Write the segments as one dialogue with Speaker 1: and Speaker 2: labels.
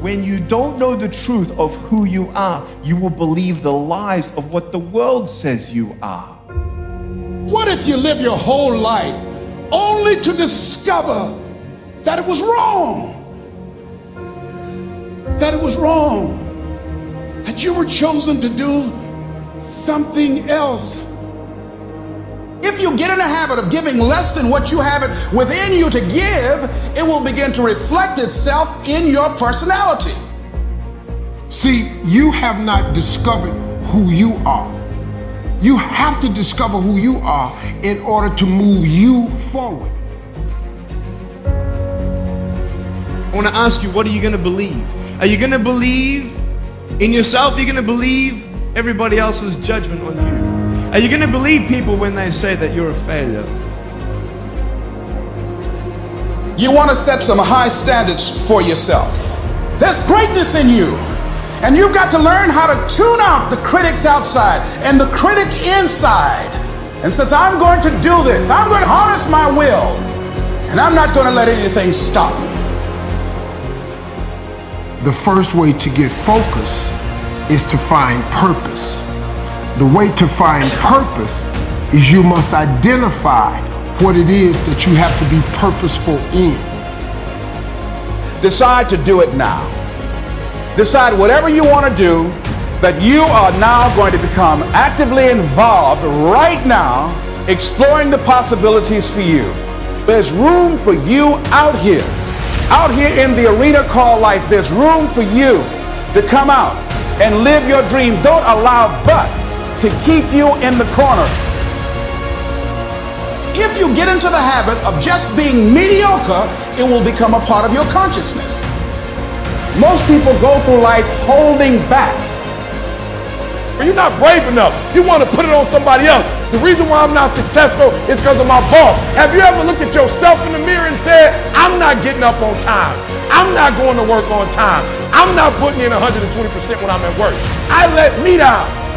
Speaker 1: When you don't know the truth of who you are, you will believe the lies of what the world says you are.
Speaker 2: What if you live your whole life only to discover that it was wrong? That it was wrong. That you were chosen to do something else. If you get in a habit of giving less than what you have it within you to give, it will begin to reflect itself in your personality.
Speaker 3: See, you have not discovered who you are. You have to discover who you are in order to move you forward.
Speaker 1: I want to ask you, what are you going to believe? Are you going to believe in yourself? Are you going to believe everybody else's judgment on you? Are you going to believe people when they say that you're a failure?
Speaker 2: You want to set some high standards for yourself. There's greatness in you. And you've got to learn how to tune out the critics outside and the critic inside. And since I'm going to do this, I'm going to harness my will. And I'm not going to let anything stop me.
Speaker 3: The first way to get focus is to find purpose. The way to find purpose is you must identify what it is that you have to be purposeful in.
Speaker 2: Decide to do it now. Decide whatever you want to do that you are now going to become actively involved right now, exploring the possibilities for you. There's room for you out here. Out here in the arena called life, there's room for you to come out and live your dream. Don't allow but to keep you in the corner. If you get into the habit of just being mediocre, it will become a part of your consciousness. Most people go through life holding back.
Speaker 4: Are You're not brave enough. You want to put it on somebody else. The reason why I'm not successful is because of my boss. Have you ever looked at yourself in the mirror and said, I'm not getting up on time. I'm not going to work on time. I'm not putting in 120% when I'm at work. I let me down.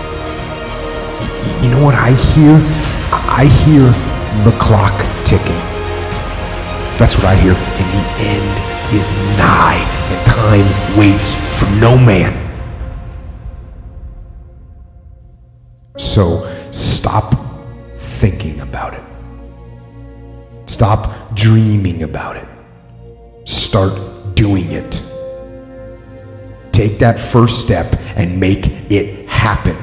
Speaker 5: You know what I hear? I hear the clock ticking. That's what I hear. And the end is nigh, and time waits for no man. So stop thinking about it. Stop dreaming about it. Start doing it. Take that first step and make it happen.